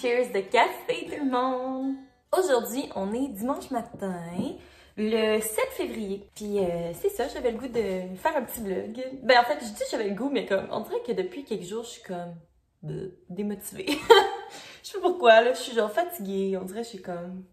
Cheers de café tout le monde! Aujourd'hui, on est dimanche matin, le 7 février. Puis euh, c'est ça, j'avais le goût de faire un petit vlog. Ben en fait, je dis j'avais le goût, mais comme on dirait que depuis quelques jours, je suis comme bleh, démotivée. je sais pas pourquoi, là, je suis genre fatiguée. On dirait que je suis comme...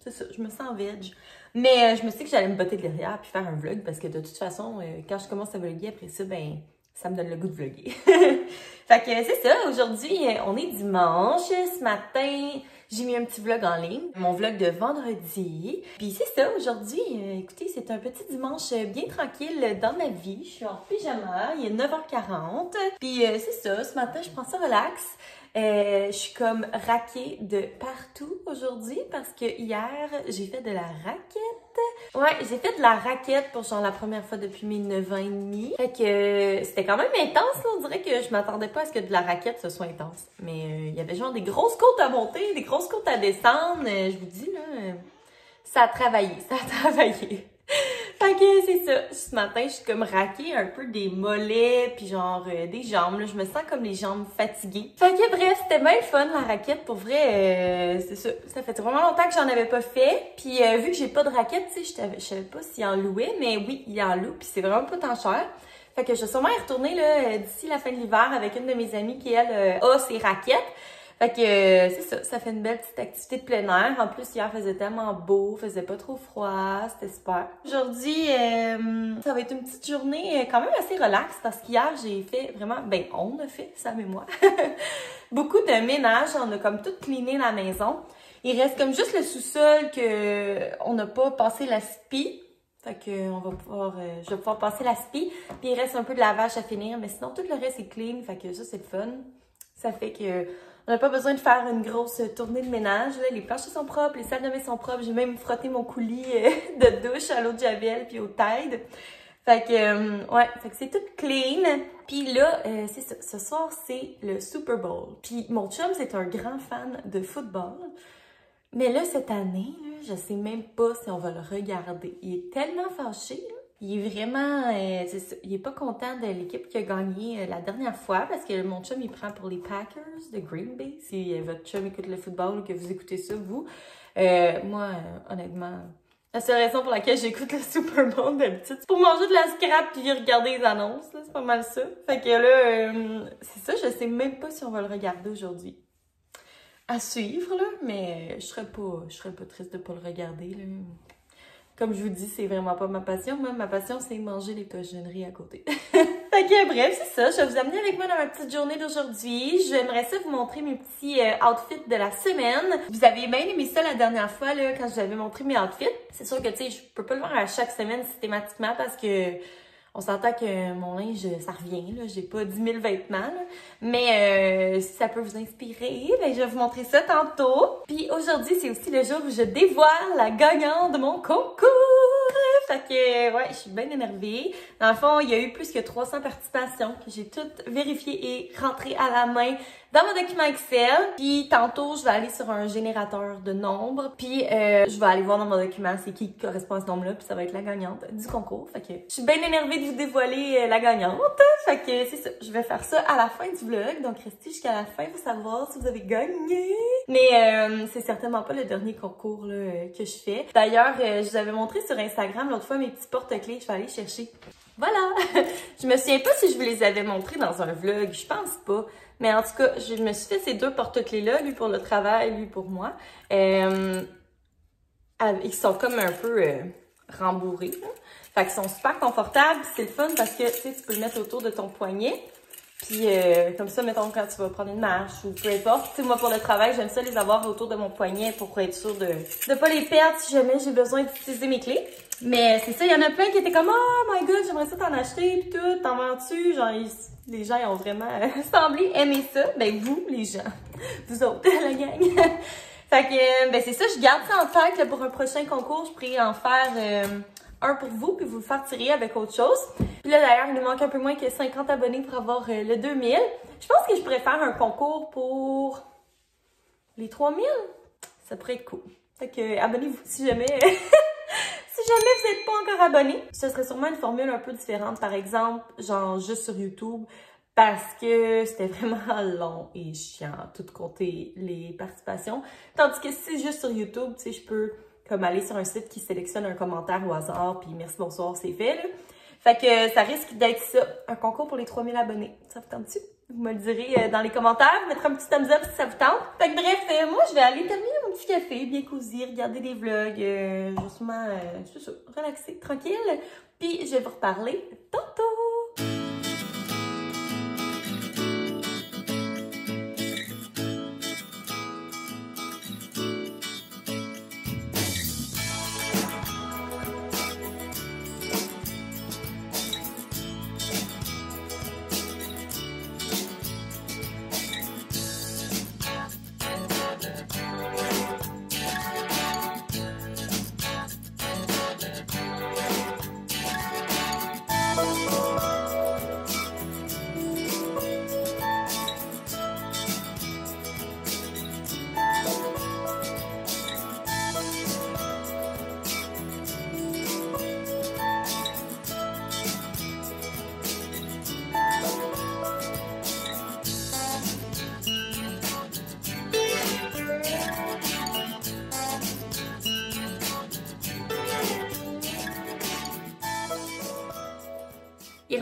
C'est ça, je me sens veg. Mais euh, je me suis dit que j'allais me botter de derrière puis faire un vlog parce que de toute façon, euh, quand je commence à vlogger après ça, ben ça me donne le goût de vlogger. fait que c'est ça, aujourd'hui, euh, on est dimanche. Ce matin, j'ai mis un petit vlog en ligne, mon vlog de vendredi. Puis c'est ça, aujourd'hui, euh, écoutez, c'est un petit dimanche bien tranquille dans ma vie. Je suis en pyjama, il est 9h40. Puis euh, c'est ça, ce matin, je prends ça relax. Euh, je suis comme raquée de partout aujourd'hui parce que hier, j'ai fait de la raquette. Ouais, j'ai fait de la raquette pour genre la première fois depuis mes 9 ans et demi. Fait que euh, c'était quand même intense, là. On dirait que je m'attendais pas à ce que de la raquette ce soit intense. Mais euh, il y avait genre des grosses côtes à monter, des grosses côtes à descendre. Euh, je vous dis, là, ça a travaillé, ça a travaillé. Fait que c'est ça. Ce matin, je suis comme raquée un peu des mollets puis genre euh, des jambes. Là. Je me sens comme les jambes fatiguées. Fait que bref, c'était bien fun la raquette. Pour vrai, euh, c'est ça. Ça fait vraiment longtemps que j'en avais pas fait. Puis euh, vu que j'ai pas de raquette, tu sais, je savais pas s'il en louait, mais oui, il en loue. Puis c'est vraiment pas tant cher. Fait que je vais sûrement y retourner d'ici la fin de l'hiver avec une de mes amies qui elle a ses raquettes. Fait que euh, c'est ça, ça fait une belle petite activité de plein air. En plus, hier faisait tellement beau, faisait pas trop froid, c'était super. Aujourd'hui, euh, ça va être une petite journée euh, quand même assez relax parce qu'hier, j'ai fait vraiment, ben on a fait, Sam et moi, beaucoup de ménage. On a comme tout cleané la maison. Il reste comme juste le sous-sol que on n'a pas passé la spi. Fait que on va pouvoir, je vais pouvoir passer la spi. Puis il reste un peu de lavage à finir, mais sinon tout le reste est clean. Fait que ça c'est le fun. Ça fait que on n'a pas besoin de faire une grosse tournée de ménage. Les planches sont propres, les salles de bain sont propres. J'ai même frotté mon coulis euh, de douche à l'eau de Javel puis au Tide. Fait que, euh, ouais, c'est tout clean. Puis là, euh, c'est ça. Ce soir, c'est le Super Bowl. Puis mon chum, c'est un grand fan de football. Mais là, cette année, là, je sais même pas si on va le regarder. Il est tellement fâché, là. Il est vraiment, euh, il est pas content de l'équipe qui a gagné euh, la dernière fois parce que mon chum il prend pour les Packers de Green Bay. Si euh, votre chum écoute le football ou que vous écoutez ça vous, moi honnêtement, la seule raison pour laquelle j'écoute le Super Bowl d'habitude, c'est pour manger de la scrap puis regarder les annonces. C'est pas mal ça. Fait que là, c'est ça, je sais même pas si on va le regarder aujourd'hui. À suivre là, mais je serais pas, je serais pas triste de pas le regarder là. Comme je vous dis, c'est vraiment pas ma passion. Moi, ma passion, c'est manger les cochonneries à côté. fait que bref, c'est ça. Je vais vous amener avec moi dans ma petite journée d'aujourd'hui. J'aimerais ça vous montrer mes petits euh, outfits de la semaine. Vous avez bien aimé ça la dernière fois, là, quand je vous avais montré mes outfits. C'est sûr que, tu sais, je peux pas le faire à chaque semaine systématiquement parce que on s'entend que mon linge, ça revient, là. J'ai pas 10 000 vêtements, là. Mais euh, si ça peut vous inspirer, ben, je vais vous montrer ça tantôt. Puis aujourd'hui, c'est aussi le jour où je dévoile la gagnante de mon concours. Fait que, ouais, je suis bien énervée. Dans le fond, il y a eu plus que 300 participations que j'ai toutes vérifiées et rentrées à la main dans mon document Excel. Puis tantôt, je vais aller sur un générateur de nombres. Puis euh, je vais aller voir dans mon document c'est qui correspond à ce nombre-là. Puis ça va être la gagnante du concours. Fait que je suis bien énervée de vous dévoiler euh, la gagnante. Fait que c'est ça. Je vais faire ça à la fin du vlog. Donc restez jusqu'à la fin pour savoir si vous avez gagné. Mais euh, c'est certainement pas le dernier concours là, euh, que je fais. D'ailleurs, euh, je vous avais montré sur Instagram l'autre fois mes petits porte-clés. Je vais aller chercher. Voilà! je me souviens pas si je vous les avais montrés dans un vlog. Je pense pas. Mais en tout cas, je me suis fait ces deux porte-clés-là, lui pour le travail, lui pour moi. Euh, ils sont comme un peu euh, rembourrés. Là. Fait qu'ils sont super confortables. C'est le fun parce que tu peux le mettre autour de ton poignet. Puis euh, comme ça, mettons, quand tu vas prendre une marche ou peu importe. Tu sais, moi, pour le travail, j'aime ça les avoir autour de mon poignet pour être sûre de ne pas les perdre si jamais j'ai besoin d'utiliser mes clés. Mais c'est ça, il y en a plein qui étaient comme « Oh my God, j'aimerais ça t'en acheter, pis tout, t'en vends-tu? » Genre, ils- les gens ils ont vraiment euh, semblé aimer ça. Ben vous, les gens, vous autres, la gang. fait que, euh, ben c'est ça, je garde ça en tête là, pour un prochain concours. Je pourrais en faire euh, un pour vous, puis vous le avec autre chose. Puis là, d'ailleurs, il nous manque un peu moins que 50 abonnés pour avoir euh, le 2000. Je pense que je pourrais faire un concours pour les 3000. Ça pourrait être cool. Fait que, abonnez-vous si jamais... Si jamais vous n'êtes pas encore abonné, ce serait sûrement une formule un peu différente. Par exemple, genre juste sur YouTube, parce que c'était vraiment long et chiant, tout compter les participations. Tandis que si juste sur YouTube, tu sais, je peux comme aller sur un site qui sélectionne un commentaire au hasard, puis merci, bonsoir, c'est fait. Fait que ça risque d'être ça, un concours pour les 3000 abonnés. Ça vous tente-tu? Vous me le direz euh, dans les commentaires, mettre un petit thumbs up si ça vous tente. Fait que bref, euh, moi je vais aller terminer mon petit café, bien cosy, regarder des vlogs, euh, justement, ça, relaxer, tranquille. Puis je vais vous reparler tantôt.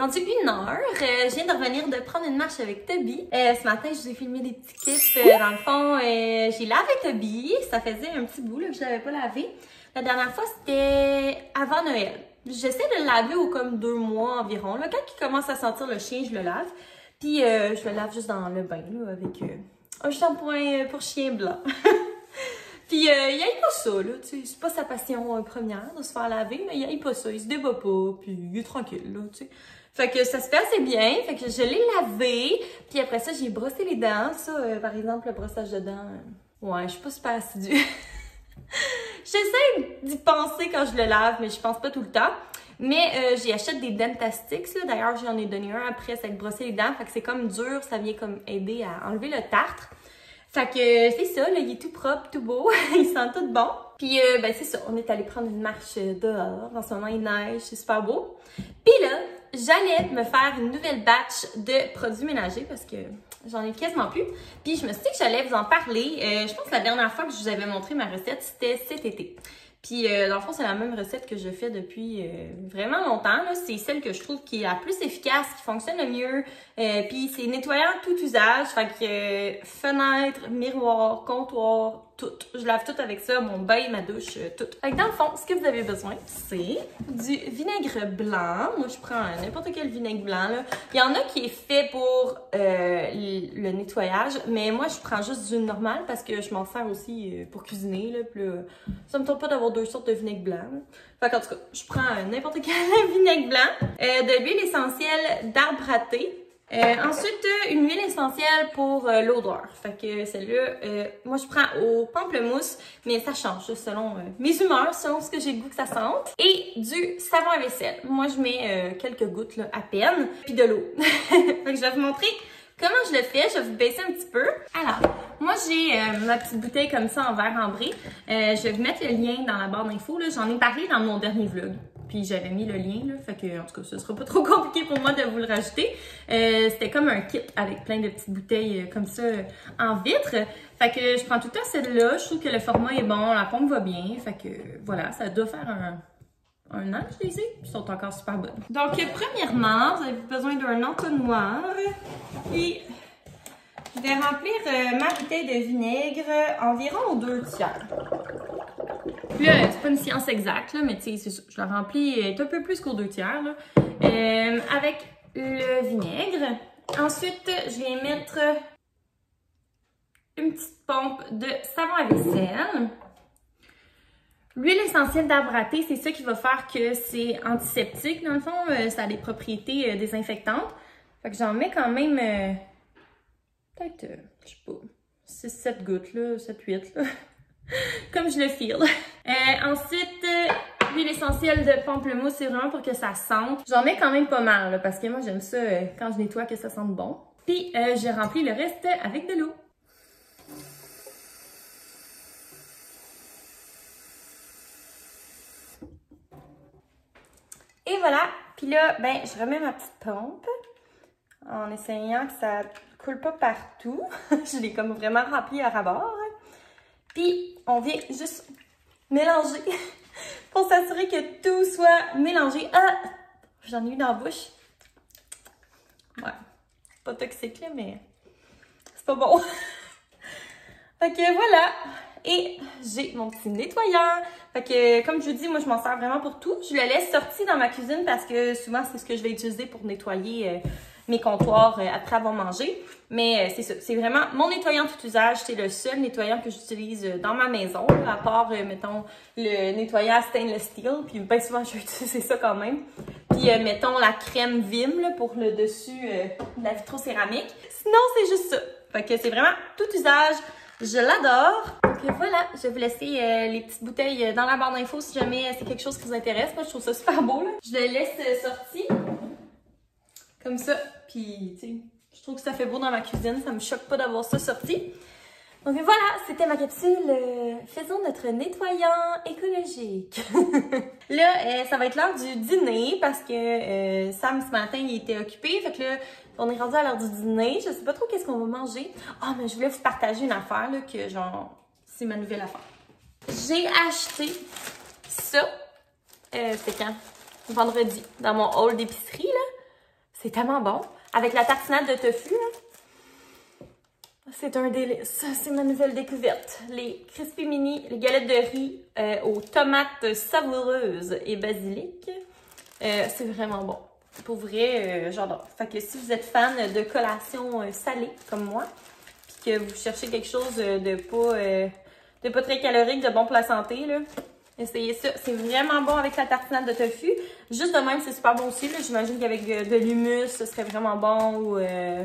Rendu une heure. Euh, je viens de revenir de prendre une marche avec Toby. Euh, ce matin, je vous ai filmé des petits clips. Euh, dans le fond, j'ai lavé Toby. Ça faisait un petit bout que je l'avais pas lavé. La dernière fois, c'était avant Noël. J'essaie de le laver au comme deux mois environ. Là, quand il commence à sentir le chien, je le lave. Puis je le lave juste dans le bain là, avec un shampoing pour chien blanc. Puis euh, il aille pas ça, là, tu sais. C'est pas sa passion première de se faire laver, mais il aille pas ça. Il se débat pas, puis il est tranquille, là, tu sais. Fait que ça se fait assez bien. Fait que je l'ai lavé. Puis après ça, j'ai brossé les dents. Ça, euh, par exemple, le brossage de dents, euh, ouais, je suis pas super assidue. J'essaie d'y penser quand je le lave, mais je pense pas tout le temps. Mais euh, j'ai acheté des Dentastics, là. D'ailleurs, j'en ai donné un après, c'est avec brosser les dents. Fait que c'est comme dur, ça vient comme aider à enlever le tartre. Fait que c'est ça, là, il est tout propre, tout beau, il sent tout bon. Puis ben c'est ça, on est allé prendre une marche dehors. En ce moment, il neige, c'est super beau. Puis là, j'allais me faire une nouvelle batch de produits ménagers parce que j'en ai quasiment plus. Puis je me suis dit que j'allais vous en parler. Euh, je pense que la dernière fois que je vous avais montré ma recette, c'était cet été. Puis euh, dans le fond, c'est la même recette que je fais depuis euh, vraiment longtemps. C'est celle que je trouve qui est la plus efficace, qui fonctionne le mieux. puis c'est nettoyant tout usage. Fait que fenêtre, miroir, comptoir, je lave tout avec ça, mon bain, ma douche, euh, tout. Fait dans le fond, ce que vous avez besoin, c'est du vinaigre blanc. Moi, je prends n'importe quel vinaigre blanc. Là. Il y en a qui est fait pour euh, le nettoyage, mais moi, je prends juste du normal parce que je m'en sers aussi euh, pour cuisiner. Là, puis ça me tente pas d'avoir deux sortes de vinaigre blanc. Fait qu'en tout cas, je prends n'importe quel vinaigre blanc. de l'huile essentielle d'arbre raté. Euh, ensuite, une huile essentielle pour euh, l'odeur. Fait que celle-là, euh, moi je prends au pamplemousse, mais ça change selon mes humeurs, selon ce que j'ai le goût que ça sente. Et du savon à vaisselle. Moi je mets quelques gouttes là, à peine, puis de l'eau. fait que je vais vous montrer comment je le fais. Je vais vous baisser un petit peu. Alors, moi j'ai ma petite bouteille comme ça en verre ambré. je vais vous mettre le lien dans la barre d'infos. J'en ai parlé dans mon dernier vlog. Puis j'avais mis le lien, là, fait que en tout cas, ce sera pas trop compliqué pour moi de vous le rajouter. Euh, C'était comme un kit avec plein de petites bouteilles euh, comme ça euh, en vitre. Fait que je prends tout le temps celle-là. Je trouve que le format est bon, la pompe va bien. Fait que voilà, ça doit faire un, an, je les ai, ils sont encore super bonnes. Donc, premièrement, vous avez besoin d'un entonnoir. Puis, je vais remplir ma bouteille de vinaigre environ aux deux tiers. Là, c'est pas une science exacte, là, mais tu sais, je la remplis un peu plus qu'aux deux tiers. Là, euh, avec le vinaigre. Ensuite, je vais mettre une petite pompe de savon à vaisselle. L'huile essentielle d'arbre c'est ça qui va faire que c'est antiseptique. Dans le fond, euh, ça a des propriétés désinfectantes. Fait que j'en mets quand même peut-être, euh, je sais pas, 6-7 gouttes, là, 7-8, là. Comme je le feel. Euh, ensuite, euh, l'huile essentielle de pamplemousse, c'est vraiment pour que ça sente. J'en mets quand même pas mal, parce que moi, j'aime ça quand je nettoie que ça sente bon. Puis, j'ai rempli le reste avec de l'eau. Et voilà. Puis là, ben, je remets ma petite pompe en essayant que ça coule pas partout. je l'ai comme vraiment rempli à rabord. Puis, on vient juste mélanger pour s'assurer que tout soit mélangé. Ah! J'en ai eu dans la bouche. Ouais. Pas toxique, là, mais c'est pas bon. fait que voilà. Et j'ai mon petit nettoyant. Fait que, comme je vous dis, moi, je m'en sers vraiment pour tout. Je le laisse sorti dans ma cuisine parce que souvent, c'est ce que je vais utiliser pour nettoyer euh, mes comptoirs euh, après avoir mangé. Mais euh, c'est ça, c'est vraiment mon nettoyant tout usage. C'est le seul nettoyant que j'utilise dans ma maison, à part, mettons, le nettoyant stainless steel. Puis bien souvent, je vais utiliser ça quand même. Puis, mettons, la crème Vim là, pour le dessus de la vitrocéramique. Sinon, c'est juste ça. Fait que c'est vraiment tout usage. Je l'adore. Donc voilà, je vais vous laisser euh, les petites bouteilles euh, dans la barre d'infos si jamais euh, c'est quelque chose qui vous intéresse. Moi, je trouve ça super beau. Je le laisse sorti comme ça. Puis, tu sais, je trouve que ça fait beau dans ma cuisine. Ça me choque pas d'avoir ça sorti. Donc voilà, c'était ma capsule. faisons notre nettoyant écologique. là, ça va être l'heure du dîner parce que Sam, ce matin, il était occupé. Fait que là, on est rendu à l'heure du dîner. Je sais pas trop qu'est-ce qu'on va manger. Ah, mais je voulais vous partager une affaire, là, que genre, c'est ma nouvelle affaire. J'ai acheté ça. Euh, c'est quand? Vendredi, dans mon hall d'épicerie. C'est tellement bon. Avec la tartinade de tofu. C'est un délice. C'est ma nouvelle découverte. Les crispy mini, les galettes de riz euh, aux tomates savoureuses et basilic. Euh, c'est vraiment bon. Pour vrai, euh, j'adore. Fait que si vous êtes fan de collations salées comme moi, puis que vous cherchez quelque chose de pas, de pas très calorique, de bon pour la santé, là, essayez ça. C'est vraiment bon avec la tartinade de tofu. Juste de même, c'est super bon aussi. J'imagine qu'avec de l'humus, ce serait vraiment bon ou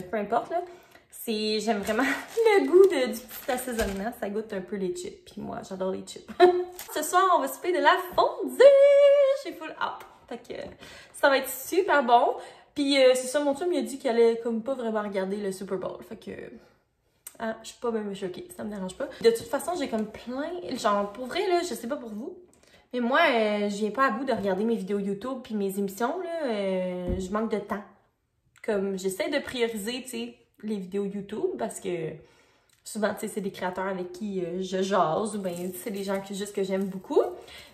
peu importe. J'aime vraiment le goût de, du petit assaisonnement. Ça goûte un peu les chips. Puis moi, j'adore les chips. Ce soir, on va souper de la fondue. J'ai full up. Ça va être super bon. Puis euh, c'est ça, mon chum il a dit qu'il allait comme pas vraiment regarder le Super Bowl. Fait que... Ah, je suis pas même choquée, ça me dérange pas. De toute façon, j'ai comme plein... Genre, pour vrai, là, je sais pas pour vous, mais moi, euh, je viens pas à bout de regarder mes vidéos YouTube puis mes émissions, là. Euh, je manque de temps. Comme, j'essaie de prioriser, les vidéos YouTube parce que souvent, tu sais, c'est des créateurs avec qui je jase ou bien c'est des gens que, juste que j'aime beaucoup.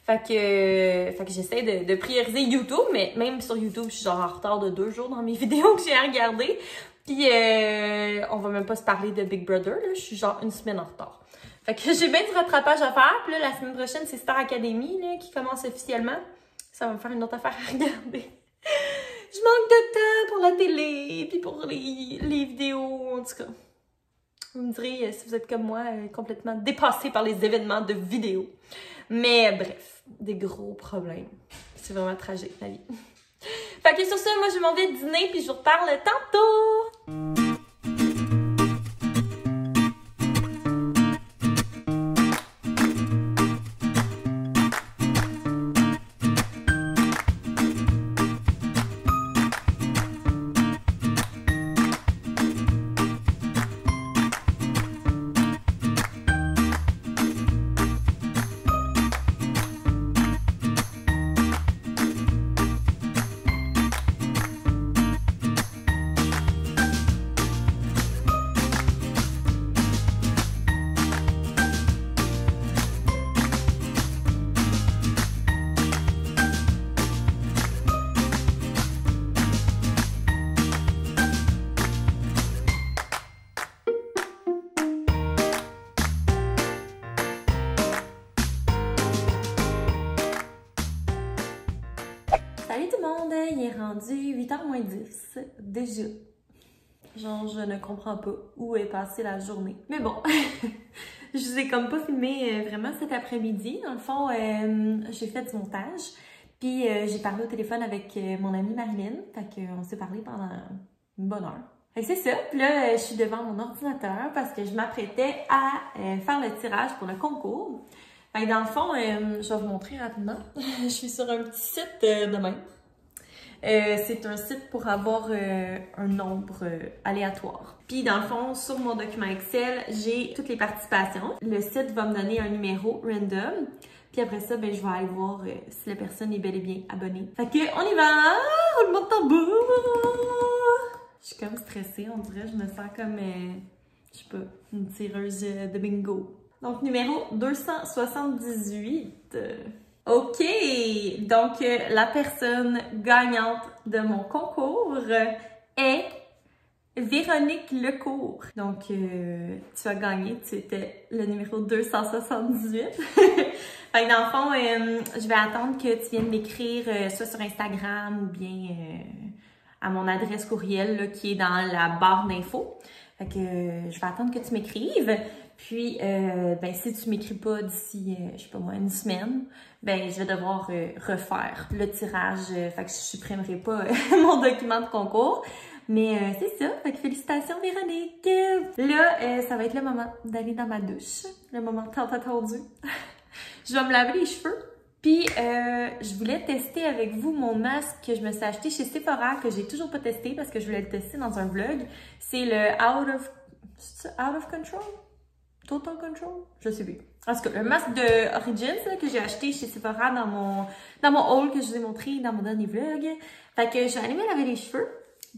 Fait que, que j'essaie de, prioriser YouTube, mais même sur YouTube, je suis genre en retard de deux jours dans mes vidéos que j'ai à regarder. Puis euh, on va même pas se parler de Big Brother, là. Je suis genre une semaine en retard. Fait que j'ai bien du rattrapage à faire. Puis là, la semaine prochaine, c'est Star Academy là, qui commence officiellement. Ça va me faire une autre affaire à regarder. je manque de temps pour la télé, puis pour les, les vidéos, en tout cas. Vous me direz euh, si vous êtes comme moi, euh, complètement dépassé par les événements de vidéos. Mais bref, des gros problèmes. C'est vraiment tragique, la vie. fait que sur ça, moi, je m'en vais dîner, puis je vous reparle tantôt! Il est rendu 8h moins 10 déjà. Genre, je ne comprends pas où est passée la journée. Mais bon, je vous ai comme pas filmé euh, vraiment cet après-midi. Dans le fond, euh, j'ai fait du montage. Puis euh, j'ai parlé au téléphone avec mon amie Marilyn. Fait qu'on s'est parlé pendant une bonne heure. C'est ça. Puis là, je suis devant mon ordinateur parce que je m'apprêtais à faire le tirage pour le concours. Fait que dans le fond, je vais vous montrer rapidement. je suis sur un petit site de même. Euh, c'est un site pour avoir euh, un nombre euh, aléatoire. Puis dans le fond, sur mon document Excel, j'ai toutes les participations. Le site va me donner un numéro random. Puis après ça, ben, je vais aller voir si la personne est bel et bien abonnée. Fait que, on y va! On le monte en bas! Je suis comme stressée, on dirait. Je me sens comme, euh, je sais pas, une tireuse euh, de bingo. Donc, numéro 278. OK! Donc, euh, la personne gagnante de mon concours est Véronique Lecourt. Donc, euh, tu as gagné, tu étais le numéro 278. fait que dans le fond, euh, je vais attendre que tu viennes m'écrire euh, soit sur Instagram ou bien à mon adresse courriel qui est dans la barre d'infos. Fait que je vais attendre que tu m'écrives. Puis, ben, si tu m'écris pas d'ici, je sais pas moi, une semaine, ben, je vais devoir refaire le tirage. fait que je supprimerai pas mon document de concours. Mais euh, c'est ça, fait que félicitations Véronique! Là, euh, ça va être le moment d'aller dans ma douche, le moment tant attendu. je vais me laver les cheveux, puis euh, je voulais tester avec vous mon masque que je me suis acheté chez Sephora, que j'ai toujours pas testé parce que je voulais le tester dans un vlog. C'est le Out of... Out of Control? Total Control? Je sais plus. En tout le masque de Origins que j'ai acheté chez Sephora dans mon, dans mon haul que je vous ai montré dans mon dernier vlog. Fait que je vais aller me laver les cheveux.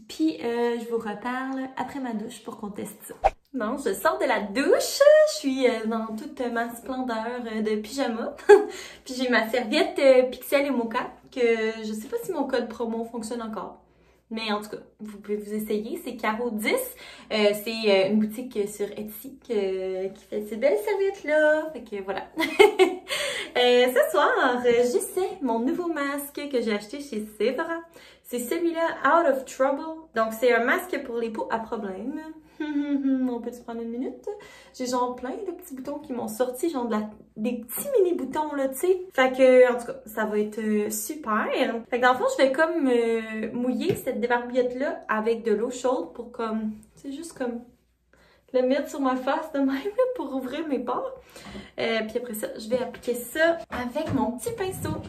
Puis euh, je vous reparle après ma douche pour qu'on teste ça. Bon, je sors de la douche, je suis euh, dans toute ma splendeur euh, de pyjama. puis j'ai ma serviette Pixel et Mocha, que je sais pas si mon code promo fonctionne encore. Mais en tout cas, vous pouvez vous essayer. C'est Caro 10. c'est une boutique sur Etsy qui fait ces belles serviettes-là. Fait que voilà. ce soir, j'essaie mon nouveau masque que j'ai acheté chez Sephora. C'est celui-là, Out of Trouble. Donc, c'est un masque pour les peaux à problème. On peut-tu prendre une minute? J'ai genre plein de petits boutons qui m'ont sorti, genre des petits mini boutons là, tu sais. Fait que, en tout cas, ça va être euh, super. Fait que dans le fond, je vais comme euh, mouiller cette débarbouillette-là avec de l'eau chaude pour comme, c'est juste comme le mettre sur ma face de même pour ouvrir mes pores. Euh, puis après ça, je vais appliquer ça avec mon petit pinceau.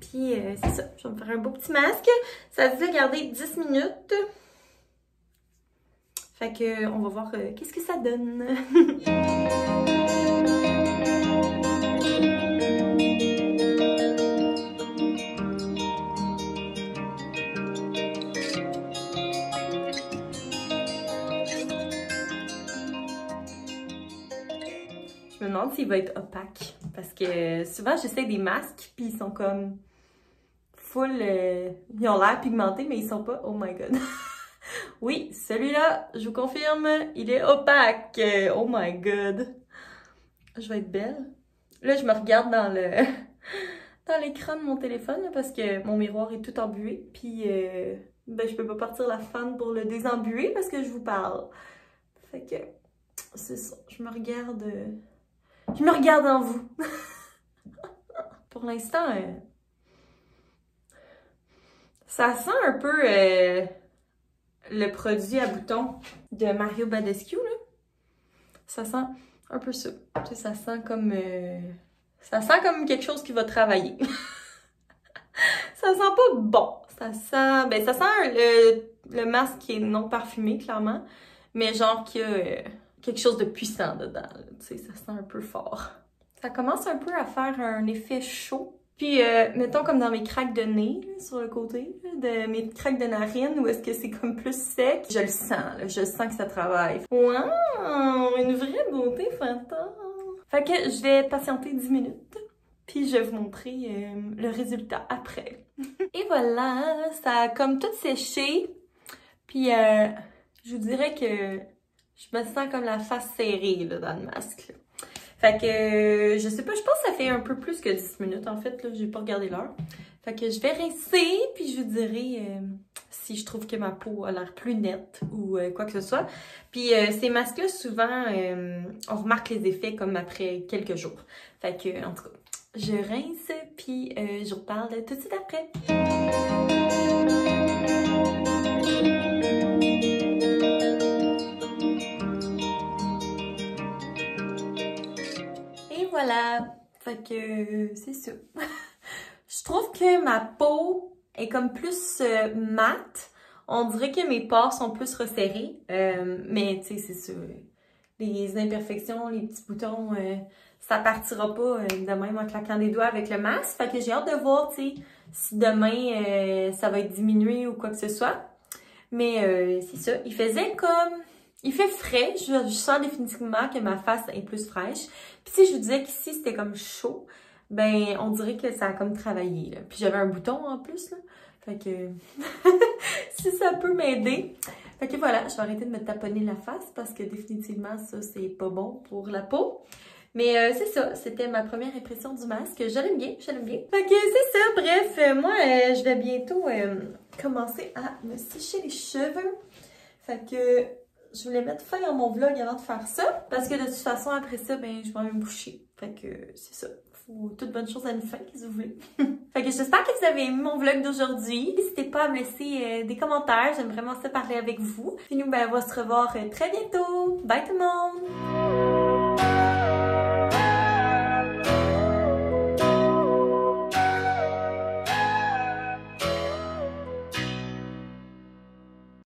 Puis c'est ça, je vais me faire un beau petit masque. Ça disait garder 10 minutes. Fait que on va voir euh, qu'est-ce que ça donne. Je me demande s'il va être opaque. Parce que souvent, j'essaie des masques, puis ils sont comme full... Euh, ils ont l'air pigmentés, mais ils sont pas. Oh my god. oui, celui-là, je vous confirme, il est opaque. Oh my god. Je vais être belle. Là, je me regarde dans le... dans l'écran de mon téléphone, parce que mon miroir est tout embué. Puis, euh, ben, je peux pas partir la fan pour le désembuer, parce que je vous parle. Fait que, c'est ça. Je me regarde... Euh, je me regarde en vous. pour l'instant... Euh, ça sent un peu euh, le produit à boutons de Mario Badescu, là. Ça sent un peu ça. Ça sent comme... Euh, ça sent comme quelque chose qui va travailler. ça sent pas bon. Ça sent... Ben, ça sent le, le masque qui est non parfumé, clairement. Mais genre qu'il y a euh, quelque chose de puissant dedans. Tu sais, ça sent un peu fort. Ça commence un peu à faire un effet chaud. Puis, euh, mettons comme dans mes craques de nez, sur le côté, de mes craques de narine, où est-ce que c'est comme plus sec, je le sens, là, je sens que ça travaille. Wow! Une vraie beauté fantôme! Fait que je vais patienter 10 minutes, puis je vais vous montrer euh, le résultat après. Et voilà, ça a comme tout séché, puis euh, je vous dirais que je me sens comme la face serrée dans le masque. Fait que, euh, je sais pas, je pense que ça fait un peu plus que 10 minutes, en fait, là, j'ai pas regardé l'heure. Fait que je vais rincer, puis je vous dirai euh, si je trouve que ma peau a l'air plus nette ou euh, quoi que ce soit. Puis ces masques-là, souvent, on remarque les effets comme après quelques jours. Fait que, en tout cas, je rince, puis je vous parle tout de suite après. Voilà. Fait que c'est ça. je trouve que ma peau est comme plus euh, mate. On dirait que mes pores sont plus resserrés. Euh, mais tu sais, c'est ça. Les imperfections, les petits boutons, euh, ça partira pas de même en claquant des doigts avec le masque. Fait que j'ai hâte de voir, si demain ça va être diminué ou quoi que ce soit. Mais euh, c'est ça, il faisait comme... Il fait frais, je, sens définitivement que ma face est plus fraîche. Puis si je vous disais qu'ici c'était comme chaud, ben on dirait que ça a comme travaillé. Là. Puis j'avais un bouton en plus, là. Fait que si ça peut m'aider. Fait que voilà, je vais arrêter de me taponner la face parce que définitivement ça c'est pas bon pour la peau. Mais euh, c'est ça, c'était ma première impression du masque. Je l'aime bien, je l'aime bien. Fait que c'est ça, bref, euh, moi euh, je vais bientôt euh, commencer à me sécher les cheveux. Fait que je voulais mettre fin à mon vlog avant de faire ça. Parce que de toute façon, après ça, ben je vais me boucher. Fait que c'est ça. Faut toute bonne chose à une fin, si vous voulez. fait que j'espère que vous avez aimé mon vlog d'aujourd'hui. N'hésitez pas à me laisser euh, des commentaires. J'aime vraiment ça parler avec vous. Et nous, ben, on va se revoir très bientôt. Bye tout le monde!